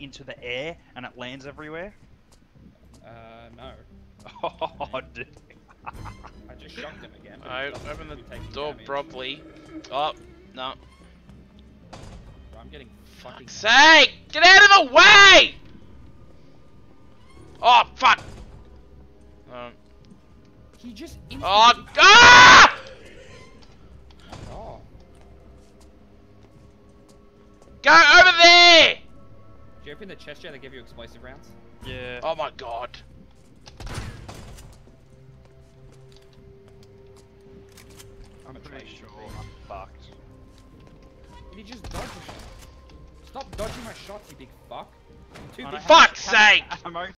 into the air and it lands everywhere? Uh, no. Oh, dude. I just shocked him again. but I he doesn't open the seem to be taking door damage. properly. Oh, no. Bro, I'm getting fucking. Fuck's sake! Get out of the way! Oh, fuck! Um, He just. oh, instantly- ah! Oh. Go open the chest yet? They give you explosive rounds. Yeah. Oh my god. I'm a pretty trash sure. I'm fucked. Did he just dodge? Stop dodging my shots, you big fuck. Two I big have- Fuck's sake! Ammo